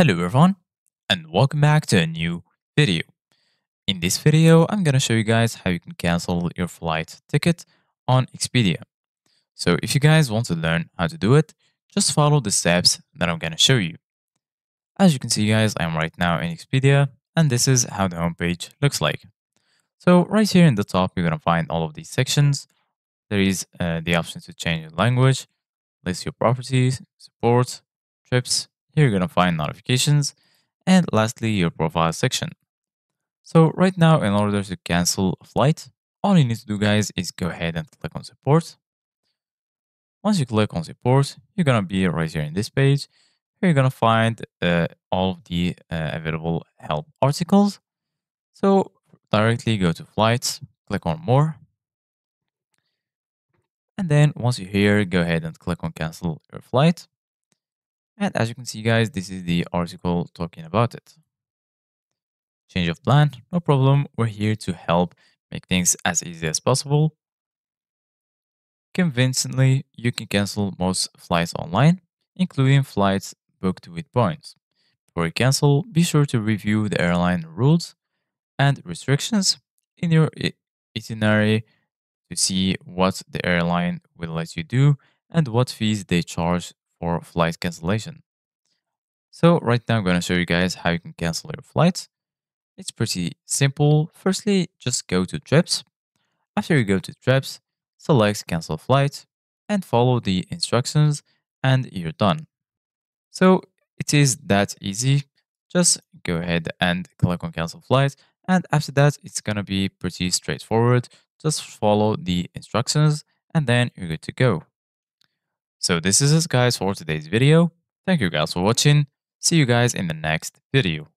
Hello everyone and welcome back to a new video. In this video, I'm gonna show you guys how you can cancel your flight ticket on Expedia. So if you guys want to learn how to do it, just follow the steps that I'm gonna show you. As you can see guys, I'm right now in Expedia and this is how the homepage looks like. So right here in the top, you're gonna find all of these sections. There is uh, the option to change the language, list your properties, support, trips, here you're going to find notifications and lastly your profile section. So right now in order to cancel a flight, all you need to do guys is go ahead and click on support. Once you click on support, you're going to be right here in this page. Here you're going to find uh, all of the uh, available help articles. So directly go to flights, click on more. And then once you're here, go ahead and click on cancel your flight. And as you can see, guys, this is the article talking about it. Change of plan, no problem. We're here to help make things as easy as possible. Convincingly, you can cancel most flights online, including flights booked with points. Before you cancel, be sure to review the airline rules and restrictions in your itinerary to see what the airline will let you do and what fees they charge for flight cancellation. So right now I'm going to show you guys how you can cancel your flights. It's pretty simple. Firstly, just go to trips. After you go to trips, select cancel flight and follow the instructions and you're done. So it is that easy. Just go ahead and click on cancel flight. And after that, it's going to be pretty straightforward. Just follow the instructions and then you're good to go. So this is it guys for today's video. Thank you guys for watching. See you guys in the next video.